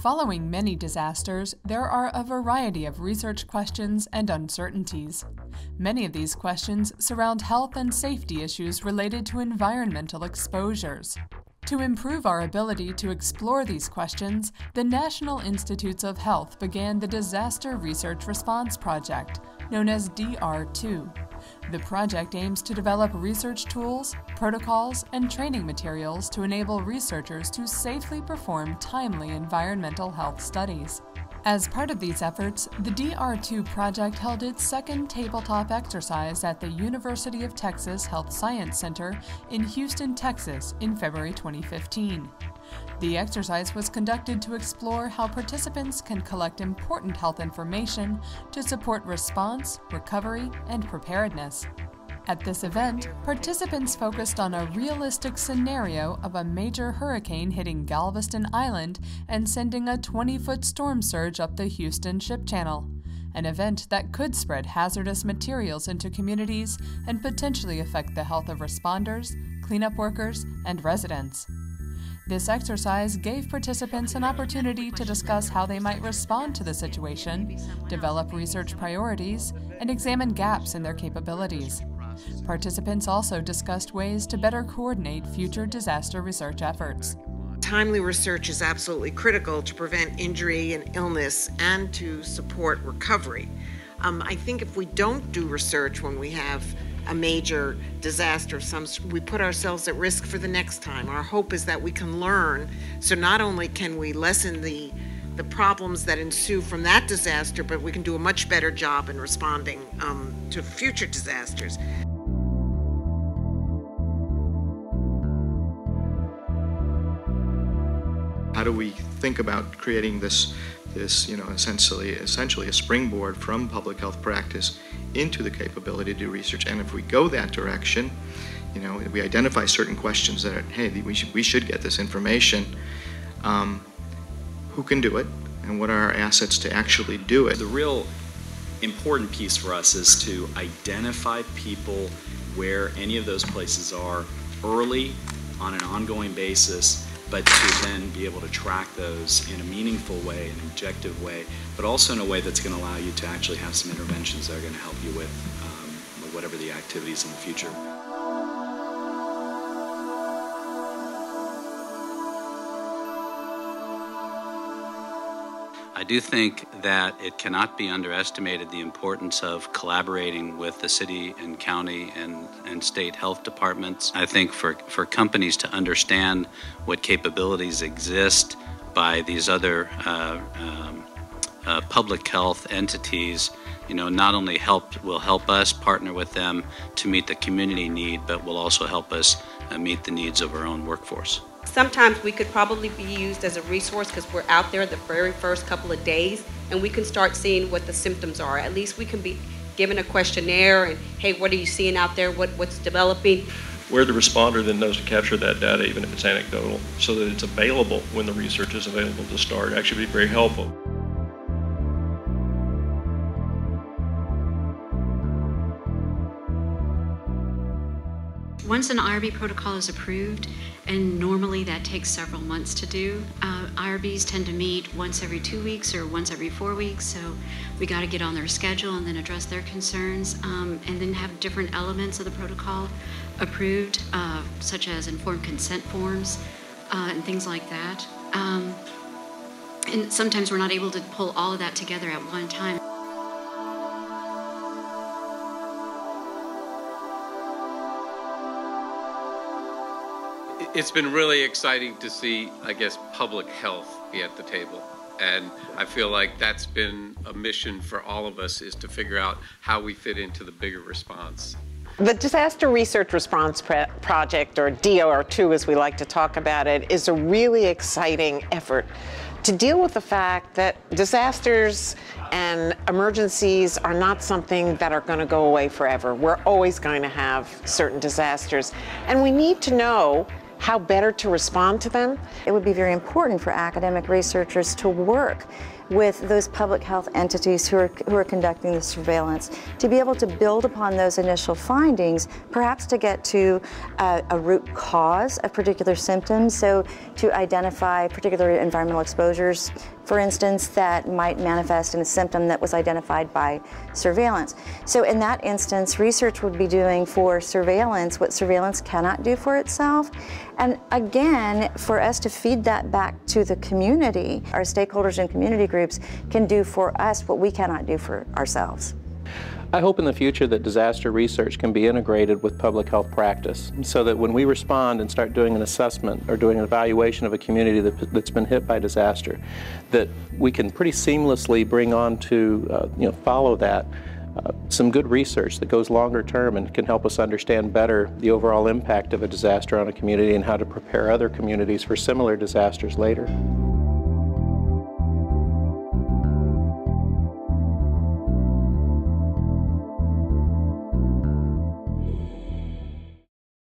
Following many disasters, there are a variety of research questions and uncertainties. Many of these questions surround health and safety issues related to environmental exposures. To improve our ability to explore these questions, the National Institutes of Health began the Disaster Research Response Project, known as DR2. The project aims to develop research tools, protocols, and training materials to enable researchers to safely perform timely environmental health studies. As part of these efforts, the DR2 project held its second tabletop exercise at the University of Texas Health Science Center in Houston, Texas in February 2015. The exercise was conducted to explore how participants can collect important health information to support response, recovery, and preparedness. At this event, participants focused on a realistic scenario of a major hurricane hitting Galveston Island and sending a 20 foot storm surge up the Houston Ship Channel, an event that could spread hazardous materials into communities and potentially affect the health of responders, cleanup workers, and residents. This exercise gave participants an opportunity to discuss how they might respond to the situation, develop research priorities, and examine gaps in their capabilities. Participants also discussed ways to better coordinate future disaster research efforts. Timely research is absolutely critical to prevent injury and illness and to support recovery. Um, I think if we don't do research when we have a major disaster some we put ourselves at risk for the next time. Our hope is that we can learn. So not only can we lessen the the problems that ensue from that disaster but we can do a much better job in responding um, to future disasters. How do we think about creating this this, you know, essentially, essentially a springboard from public health practice into the capability to do research. And if we go that direction, you know, we identify certain questions that, are, hey, we should, we should get this information. Um, who can do it, and what are our assets to actually do it? The real important piece for us is to identify people where any of those places are early on an ongoing basis but to then be able to track those in a meaningful way, an objective way, but also in a way that's going to allow you to actually have some interventions that are going to help you with um, whatever the activities in the future. I do think that it cannot be underestimated the importance of collaborating with the city and county and, and state health departments. I think for, for companies to understand what capabilities exist by these other uh, um, uh, public health entities, you know, not only help will help us partner with them to meet the community need, but will also help us uh, meet the needs of our own workforce. Sometimes we could probably be used as a resource because we're out there the very first couple of days and we can start seeing what the symptoms are. At least we can be given a questionnaire and, hey, what are you seeing out there? What, what's developing? Where the responder then knows to capture that data, even if it's anecdotal, so that it's available when the research is available to start, actually be very helpful. Once an IRB protocol is approved, and normally that takes several months to do, uh, IRBs tend to meet once every two weeks or once every four weeks, so we got to get on their schedule and then address their concerns, um, and then have different elements of the protocol approved, uh, such as informed consent forms uh, and things like that. Um, and sometimes we're not able to pull all of that together at one time. It's been really exciting to see, I guess, public health be at the table. And I feel like that's been a mission for all of us is to figure out how we fit into the bigger response. The Disaster Research Response Project, or DR2 as we like to talk about it, is a really exciting effort to deal with the fact that disasters and emergencies are not something that are going to go away forever. We're always going to have certain disasters. And we need to know how better to respond to them. It would be very important for academic researchers to work with those public health entities who are, who are conducting the surveillance to be able to build upon those initial findings, perhaps to get to uh, a root cause of particular symptoms. So to identify particular environmental exposures, for instance, that might manifest in a symptom that was identified by surveillance. So in that instance, research would be doing for surveillance what surveillance cannot do for itself. And again, for us to feed that back to the community, our stakeholders and community groups can do for us what we cannot do for ourselves. I hope in the future that disaster research can be integrated with public health practice so that when we respond and start doing an assessment or doing an evaluation of a community that, has been hit by disaster, that we can pretty seamlessly bring on to uh, you know, follow that uh, some good research that goes longer term and can help us understand better the overall impact of a disaster on a community and how to prepare other communities for similar disasters later.